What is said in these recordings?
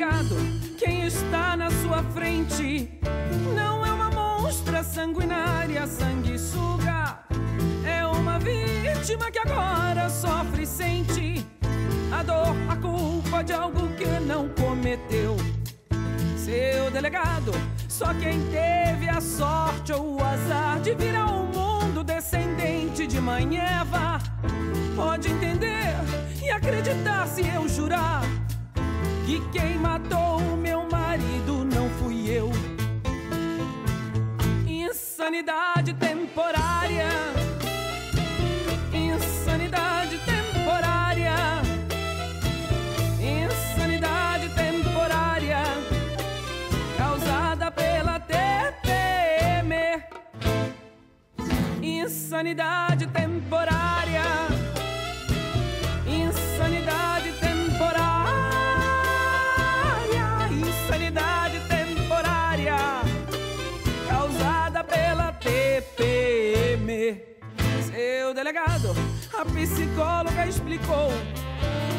delegado, quem está na sua frente não é uma monstra sanguinária, sanguessuga. É uma vítima que agora sofre e sente a dor, a culpa de algo que não cometeu. Seu delegado, só quem teve a sorte ou o azar de vir ao mundo descendente de Mãe Eva pode entender e acreditar se eu jurar que quem matou meu marido não fui eu. Insanidade temporária. Insanidade temporária. Insanidade temporária. Causada pela TPM. Insanidade temporária. Insanidade Seu delegado, a psicóloga explicou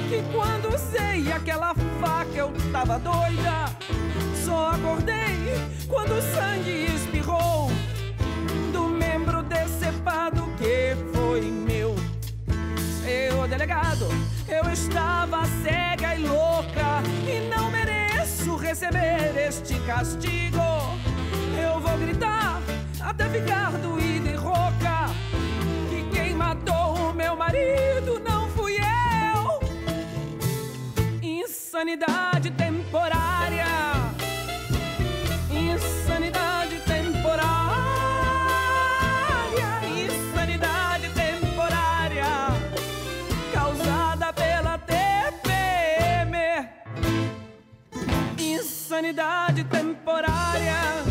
que quando usei aquela faca eu tava doida. Só acordei quando o sangue espirrou do membro decepado que foi meu. Seu delegado, eu estava cega e louca e não mereço receber este castigo. Eu vou gritar até ficar doída Insanidade temporária. Insanidade temporária. Insanidade temporária. Causada pela TPM. Insanidade temporária.